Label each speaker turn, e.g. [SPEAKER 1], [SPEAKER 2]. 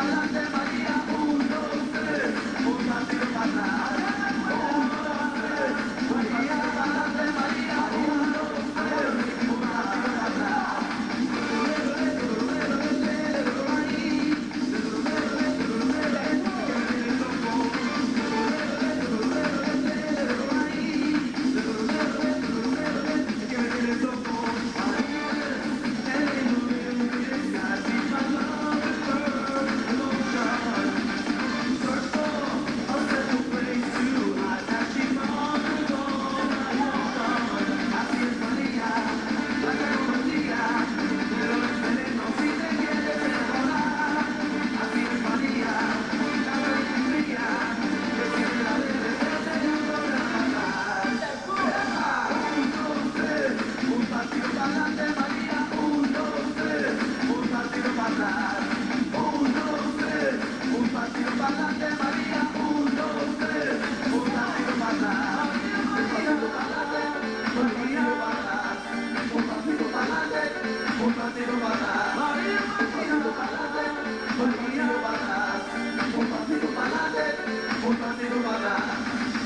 [SPEAKER 1] Thank you. るまだで同じるまだ